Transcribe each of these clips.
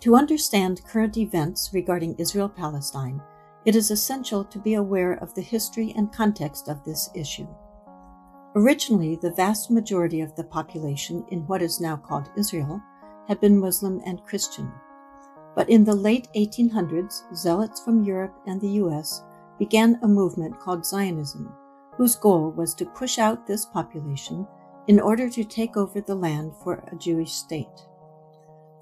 To understand current events regarding Israel Palestine, it is essential to be aware of the history and context of this issue. Originally, the vast majority of the population in what is now called Israel had been Muslim and Christian. But in the late 1800s, zealots from Europe and the US began a movement called Zionism, whose goal was to push out this population in order to take over the land for a Jewish state.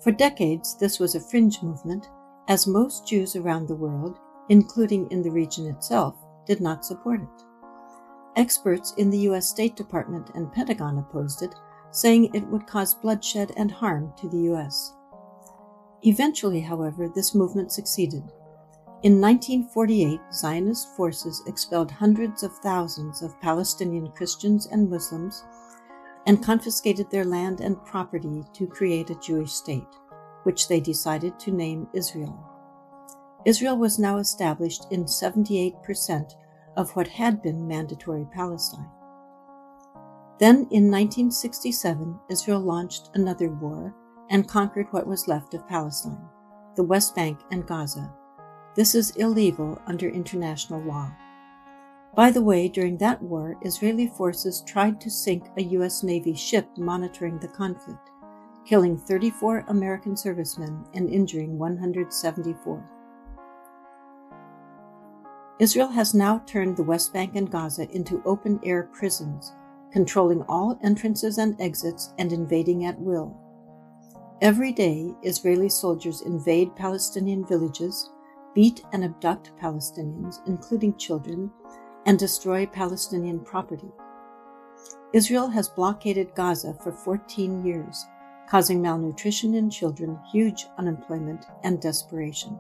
For decades, this was a fringe movement, as most Jews around the world, including in the region itself, did not support it. Experts in the U.S. State Department and Pentagon opposed it, saying it would cause bloodshed and harm to the U.S. Eventually, however, this movement succeeded. In 1948, Zionist forces expelled hundreds of thousands of Palestinian Christians and Muslims and confiscated their land and property to create a Jewish state, which they decided to name Israel. Israel was now established in 78% of what had been mandatory Palestine. Then, in 1967, Israel launched another war and conquered what was left of Palestine, the West Bank and Gaza. This is illegal under international law. By the way, during that war, Israeli forces tried to sink a U.S. Navy ship monitoring the conflict, killing 34 American servicemen and injuring 174. Israel has now turned the West Bank and Gaza into open air prisons, controlling all entrances and exits and invading at will. Every day, Israeli soldiers invade Palestinian villages, beat and abduct Palestinians, including children, and destroy Palestinian property. Israel has blockaded Gaza for 14 years, causing malnutrition in children, huge unemployment, and desperation.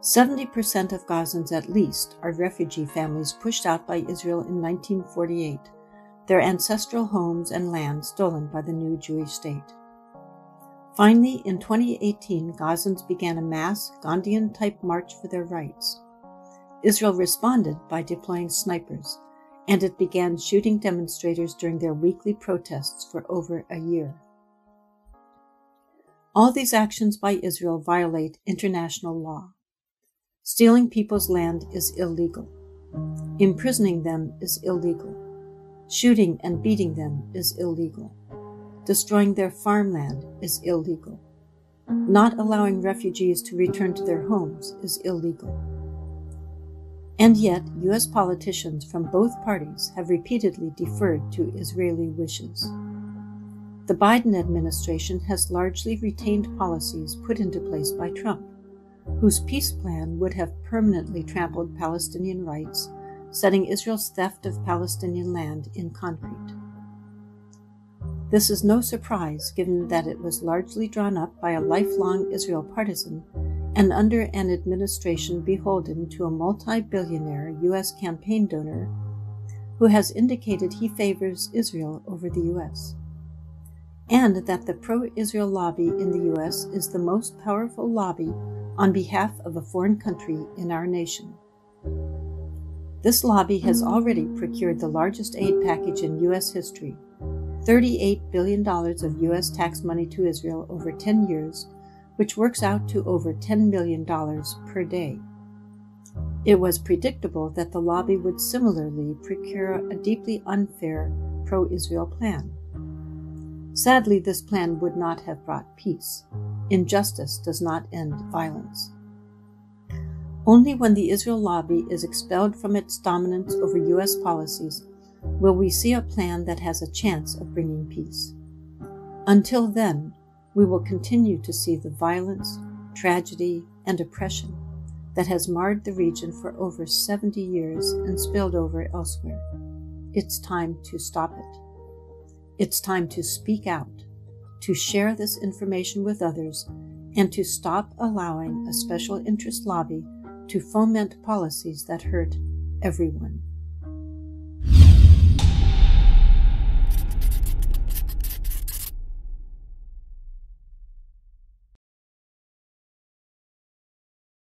70% of Gazans, at least, are refugee families pushed out by Israel in 1948, their ancestral homes and land stolen by the new Jewish state. Finally, in 2018, Gazans began a mass Gandhian type march for their rights. Israel responded by deploying snipers, and it began shooting demonstrators during their weekly protests for over a year. All these actions by Israel violate international law. Stealing people's land is illegal. Imprisoning them is illegal. Shooting and beating them is illegal. Destroying their farmland is illegal. Not allowing refugees to return to their homes is illegal. And yet, U.S. politicians from both parties have repeatedly deferred to Israeli wishes. The Biden administration has largely retained policies put into place by Trump, whose peace plan would have permanently trampled Palestinian rights, setting Israel's theft of Palestinian land in concrete. This is no surprise given that it was largely drawn up by a lifelong Israel partisan and under an administration beholden to a multi billionaire U.S. campaign donor who has indicated he favors Israel over the U.S., and that the pro Israel lobby in the U.S. is the most powerful lobby on behalf of a foreign country in our nation. This lobby has already procured the largest aid package in U.S. history $38 billion of U.S. tax money to Israel over 10 years which works out to over $10 million per day. It was predictable that the lobby would similarly procure a deeply unfair pro Israel plan. Sadly, this plan would not have brought peace. Injustice does not end violence. Only when the Israel lobby is expelled from its dominance over U.S. policies will we see a plan that has a chance of bringing peace. Until then, we will continue to see the violence, tragedy, and oppression that has marred the region for over 70 years and spilled over elsewhere. It's time to stop it. It's time to speak out, to share this information with others, and to stop allowing a special interest lobby to foment policies that hurt everyone.